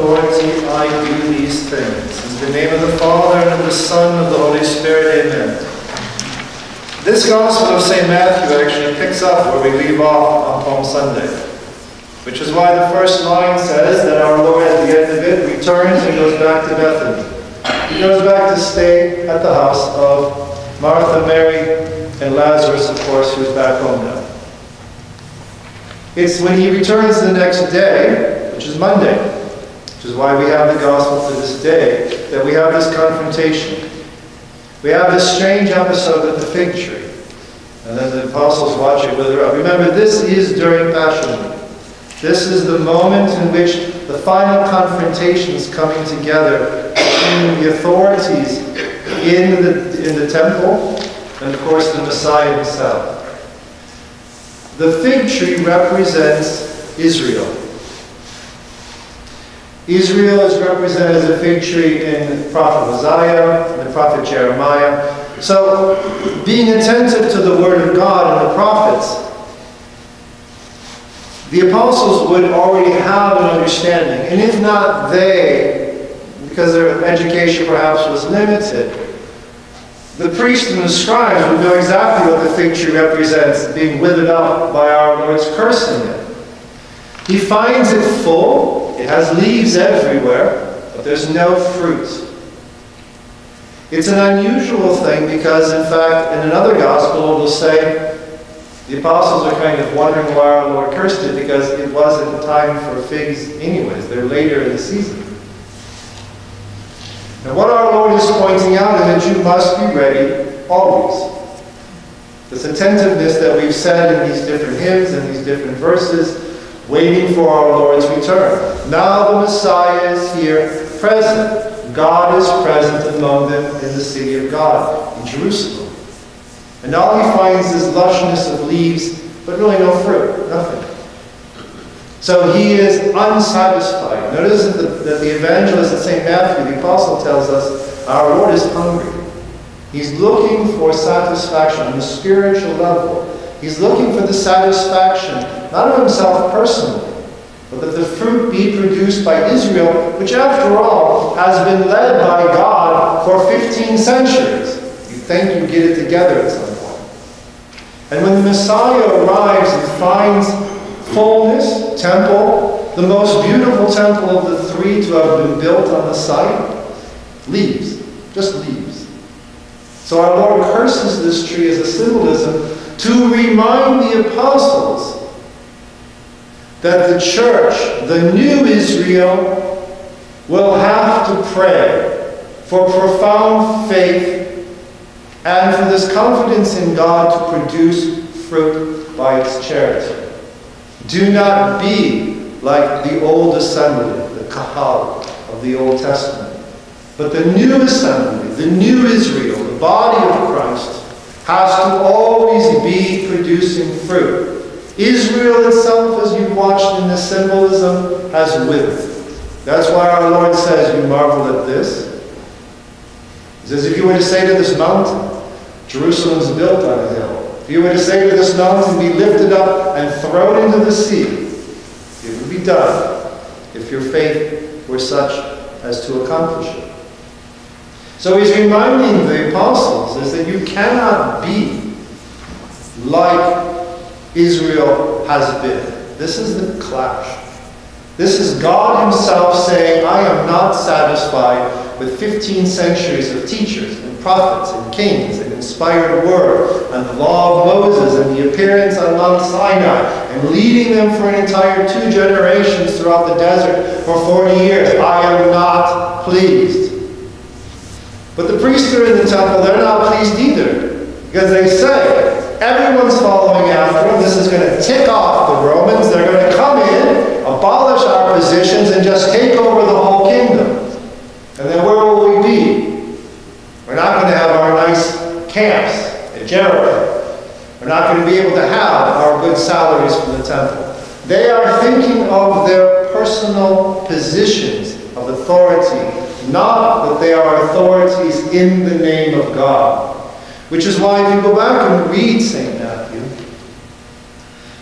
authority I do these things. In the name of the Father, and of the Son, and of the Holy Spirit, amen. This Gospel of St. Matthew actually picks up where we leave off on Palm Sunday, which is why the first line says that our Lord at the end of it returns and goes back to Bethany. He goes back to stay at the house of Martha, Mary, and Lazarus, of course, who's back home now. It's when he returns the next day, which is Monday, which is why we have the gospel to this day, that we have this confrontation. We have this strange episode with the fig tree. And then the apostles watch it wither up. Remember, this is during Passion Week. This is the moment in which the final confrontation is coming together between the authorities in the, in the temple and, of course, the Messiah himself. The fig tree represents Israel. Israel is represented as a fig tree in the prophet Isaiah and the prophet Jeremiah. So, being attentive to the word of God and the prophets, the apostles would already have an understanding. And if not they, because their education perhaps was limited, the priests and the scribes would know exactly what the fig tree represents, being withered up by our Lord's cursing it. He finds it full, it has leaves everywhere, but there's no fruit. It's an unusual thing because, in fact, in another gospel, it will say the apostles are kind of wondering why our Lord cursed it because it wasn't time for figs, anyways. They're later in the season. And what our Lord is pointing out is that you must be ready always. This attentiveness that we've said in these different hymns and these different verses waiting for our Lord's return. Now the Messiah is here, present. God is present among them in the city of God, in Jerusalem. And all he finds is lushness of leaves, but really no fruit, nothing. So he is unsatisfied. Notice that the, that the evangelist St. Matthew, the apostle, tells us our Lord is hungry. He's looking for satisfaction on the spiritual level. He's looking for the satisfaction, not of himself personally, but that the fruit be produced by Israel, which after all has been led by God for 15 centuries. You think you get it together at some point. And when the Messiah arrives and finds fullness, temple, the most beautiful temple of the three to have been built on the site, leaves, just leaves. So our Lord curses this tree as a symbolism to remind the apostles that the church, the new Israel, will have to pray for profound faith and for this confidence in God to produce fruit by its charity. Do not be like the old assembly, the kahal of the Old Testament, but the new assembly, the new Israel, the body of Christ, has to always be producing fruit. Israel itself, as you've watched in the symbolism, has withered. That's why our Lord says, You marvel at this. He says, If you were to say to this mountain, is built on a hill. If you were to say to this mountain, Be lifted up and thrown into the sea, it would be done if your faith were such as to accomplish it. So he's reminding the apostles is that you cannot be like Israel has been. This is the clash. This is God himself saying, I am not satisfied with 15 centuries of teachers and prophets and kings and inspired word and the law of Moses and the appearance on Mount Sinai and leading them for an entire two generations throughout the desert for 40 years. I am not pleased. But the priests are in the temple, they're not pleased either. Because they say, everyone's following after them. This is going to tick off the Romans. They're going to come in, abolish our positions, and just take over the whole kingdom. And then where will we be? We're not going to have our nice camps at Jericho. We're not going to be able to have our good salaries from the temple. They are thinking of their personal positions authority, not that they are authorities in the name of God. Which is why if you go back and read St. Matthew,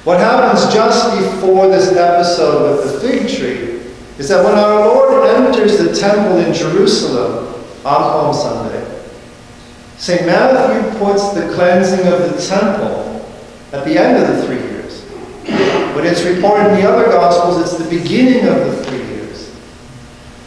what happens just before this episode with the fig tree is that when our Lord enters the temple in Jerusalem on Palm Sunday, St. Matthew puts the cleansing of the temple at the end of the three years. But it's reported in the other Gospels it's the beginning of the three.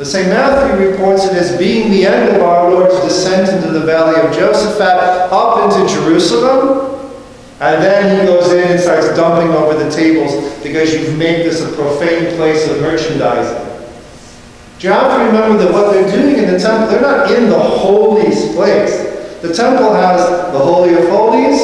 But St. Matthew reports it as being the end of our Lord's descent into the valley of Josaphat up into Jerusalem. And then he goes in and starts dumping over the tables because you've made this a profane place of merchandising. Do you have to remember that what they're doing in the temple, they're not in the holiest place. The temple has the Holy of Holies,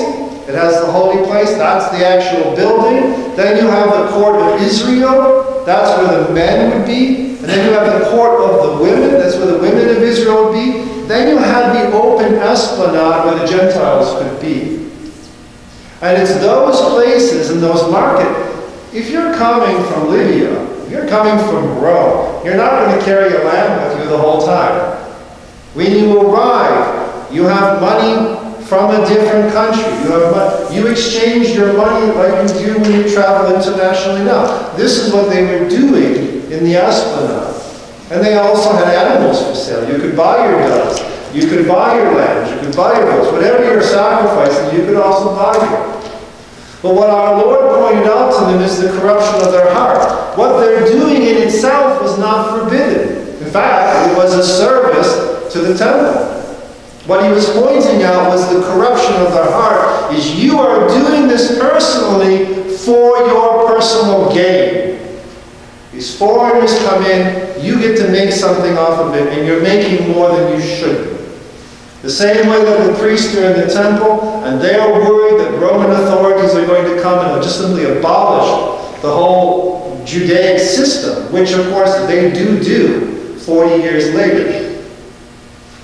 it has the holy place, that's the actual building. Then you have the court of Israel, that's where the men would be. And then you have the court of the women, that's where the women of Israel would be. Then you have the open esplanade where the Gentiles could be. And it's those places and those markets. If you're coming from Libya, if you're coming from Rome, you're not going to carry a lamb with you the whole time. When you arrive, you have money from a different country. You, have you exchange your money like you do when you travel internationally now. This is what they were doing in the Esplanade. And they also had animals for sale. You could buy your doves. You could buy your lambs. You could buy your goats. Whatever you're sacrificing, you could also buy it. But what our Lord pointed out to them is the corruption of their heart. What they're doing in itself was not forbidden. In fact, it was a service to the temple. What he was pointing out was the corruption of their heart is you are doing this personally for your personal gain. These foreigners come in, you get to make something off of it, and you're making more than you should. The same way that the priests are in the temple, and they are worried that Roman authorities are going to come and just simply abolish the whole Judaic system, which of course they do do 40 years later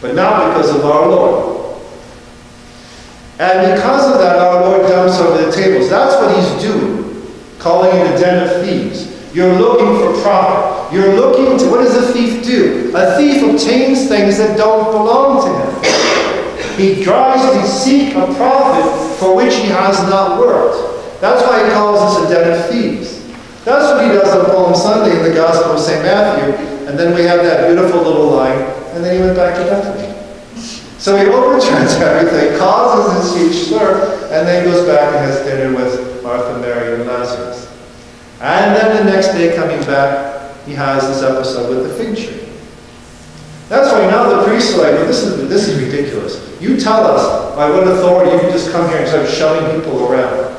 but not because of our Lord. And because of that, our Lord dumps over the tables. That's what he's doing, calling it a den of thieves. You're looking for profit. You're looking to, what does a thief do? A thief obtains things that don't belong to him. He tries to seek a profit for which he has not worked. That's why he calls us a den of thieves. That's what he does on Palm Sunday in the Gospel of St. Matthew. And then we have that beautiful little line, and then he went back to Bethany. So he overturns everything, causes this huge stir, and then goes back and has dinner with Martha, Mary, and Lazarus. And then the next day coming back, he has this episode with the fig tree. That's why now the priests are like, well, this is, this is ridiculous. You tell us by what authority you can just come here and start shoving people around.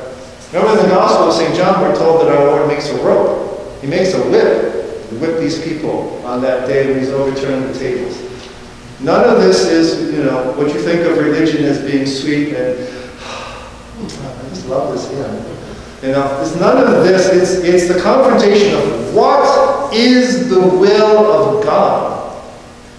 Remember in the Gospel of St. John, we're told that our Lord makes a rope. He makes a whip to whip these people on that day when he's overturning the tables. None of this is, you know, what you think of religion as being sweet and, I just love this hymn. You uh, know, it's none of this. It's, it's the confrontation of what is the will of God.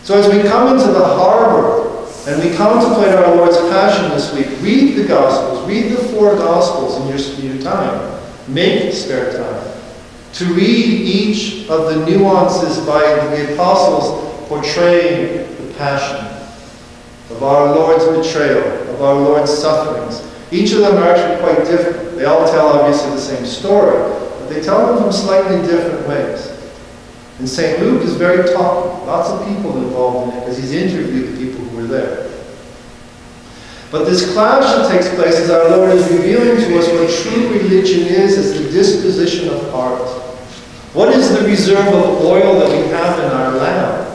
So as we come into the harbor and we contemplate our Lord's Passion this week, read the Gospels, read the four Gospels in your, your time. Make spare time to read each of the nuances by the apostles portraying the passion, of our Lord's betrayal, of our Lord's sufferings. Each of them are actually quite different. They all tell obviously the same story, but they tell them from slightly different ways. And St. Luke is very talkative. Lots of people involved in it because he's interviewed the people who were there. But this clash that takes place as our Lord is revealing to us what true religion is, is the disposition of heart. What is the reserve of oil that we have in our lamp?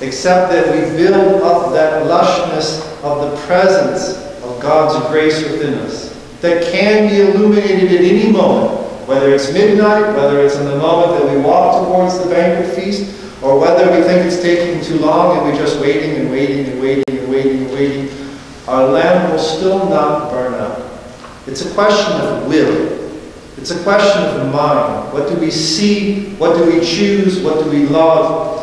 except that we build up that lushness of the presence God's grace within us that can be illuminated at any moment, whether it's midnight, whether it's in the moment that we walk towards the banquet feast, or whether we think it's taking too long and we're just waiting and waiting and waiting and waiting and waiting, our lamp will still not burn out. It's a question of will. It's a question of mind. What do we see? What do we choose? What do we love?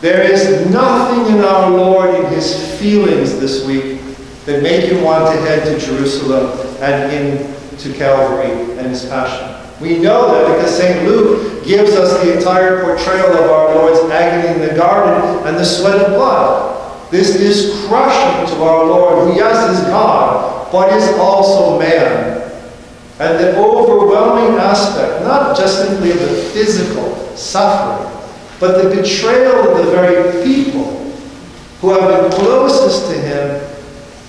There is nothing in our Lord in his feelings this week that make him want to head to Jerusalem and into Calvary and his passion. We know that because St. Luke gives us the entire portrayal of our Lord's agony in the garden and the sweat of blood. This is crushing to our Lord, who, yes, is God, but is also man. And the overwhelming aspect, not just simply of the physical suffering, but the betrayal of the very people who have been closest to him,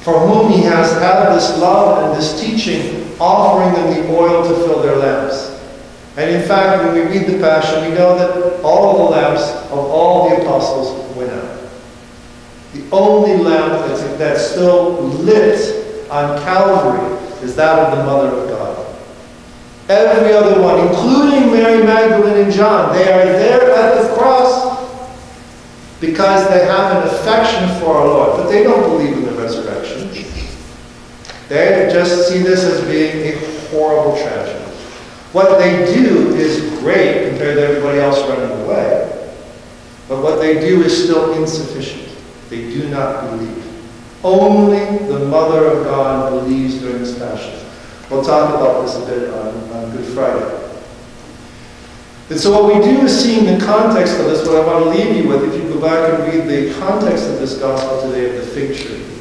for whom he has had this love and this teaching, offering them the oil to fill their lamps. And in fact, when we read the Passion, we know that all of the lamps of all the apostles went out. The only lamp that's, that's still lit on Calvary is that of the Mother of God. Every other one, including Mary Magdalene and John, they are there at the cross because they have an affection for our Lord, but they don't believe in resurrection. They just see this as being a horrible tragedy. What they do is great compared to everybody else running away, but what they do is still insufficient. They do not believe. Only the Mother of God believes during this passion. We'll talk about this a bit on, on Good Friday. And so what we do is seeing the context of this, what I want to leave you with, if you go back and read the context of this gospel today of the fig tree,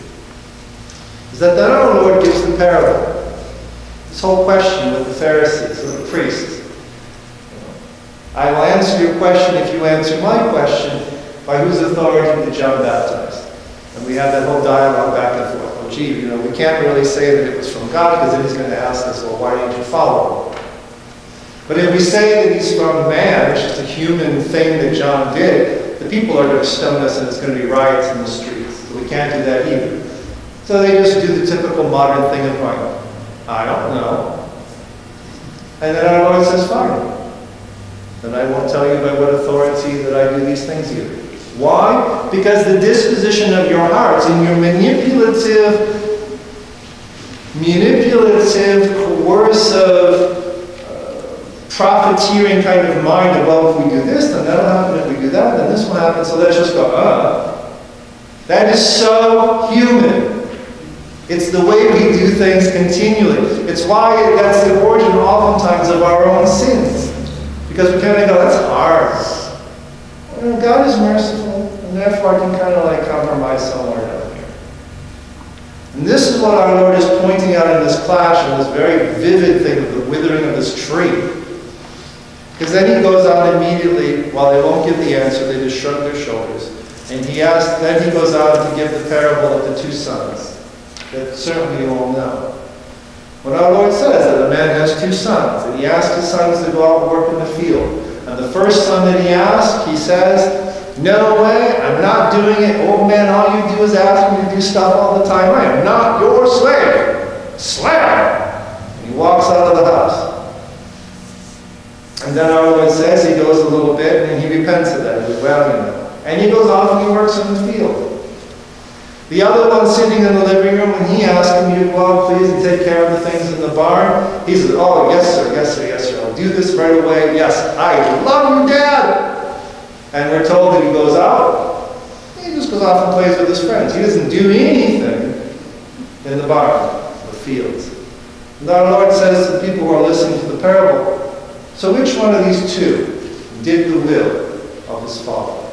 is that then our Lord gives the parable. This whole question with the Pharisees and the priests. I will answer your question if you answer my question, by whose authority did John baptize? And we have that whole dialogue back and forth. Well, gee, you know, we can't really say that it was from God because then he's going to ask us, well, why didn't you follow him? But if we say that he's from man, it's just a human thing that John did, the people are going to stone us and it's going to be riots in the streets. So we can't do that either. So they just do the typical modern thing of going, I don't know. And then our Lord says, fine. Then I won't tell you by what authority that I do these things either. Why? Because the disposition of your hearts and your manipulative, manipulative, coercive, profiteering kind of mind of, well, if we do this, then that'll happen. If we do that, then this will happen. So let's just go, uh. That is so human. It's the way we do things continually. It's why that's the origin oftentimes of our own sins. Because we kind of go, that's hard. God is merciful, and therefore I can kind of like compromise somewhere down here. And this is what our Lord is pointing out in this clash and this very vivid thing of the withering of this tree. Because then he goes on immediately, while they won't give the answer, they just shrug their shoulders. And he asks, then he goes on to give the parable of the two sons, that certainly you all know. When our Lord says that a man has two sons, and he asks his sons to go out and work in the field. And the first son that he asks, he says, No way, I'm not doing it. Oh man, all you do is ask me to do stuff all the time. I am not your slave. Slam! And he walks out of the house. And then our Lord says he goes a little bit and he repents of that. He well, you know. And he goes off and he works in the field. The other one sitting in the living room, when he asks him, you out please and take care of the things in the barn, he says, oh, yes, sir, yes, sir, yes, sir. I'll do this right away. Yes, I love you, Dad. And we're told that he goes out. He just goes off and plays with his friends. He doesn't do anything in the barn, the fields. And our Lord says to the people who are listening to the parable, so which one of these two did the will of his father?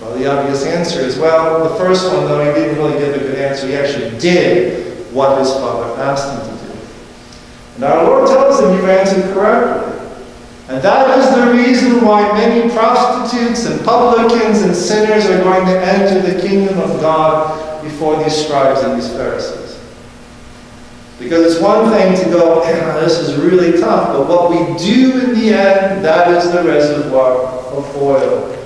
Well, the obvious answer is, well, the first one, though he didn't really give a good answer, he actually did what his father asked him to do. And our Lord tells him you've answered correctly. And that is the reason why many prostitutes and publicans and sinners are going to enter the kingdom of God before these scribes and these Pharisees. Because it's one thing to go, this is really tough, but what we do in the end, that is the reservoir of oil.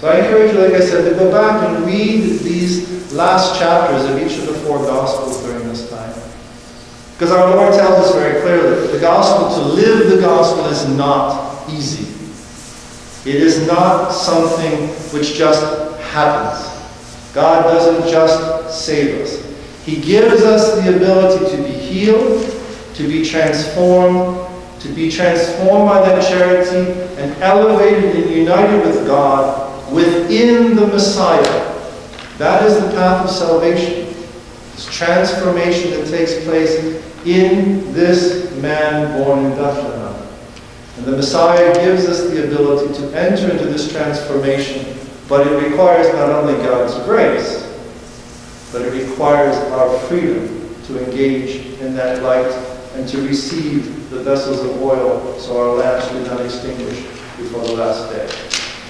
So I encourage you, like I said, to go back and read these last chapters of each of the four Gospels during this time. Because our Lord tells us very clearly the gospel, to live the gospel is not easy. It is not something which just happens. God doesn't just save us. He gives us the ability to be healed, to be transformed, to be transformed by that charity and elevated and united with God within the Messiah. That is the path of salvation. This transformation that takes place in this man born in Bethlehem. And the Messiah gives us the ability to enter into this transformation, but it requires not only God's grace, but it requires our freedom to engage in that light and to receive the vessels of oil so our lamps do not extinguish before the last day.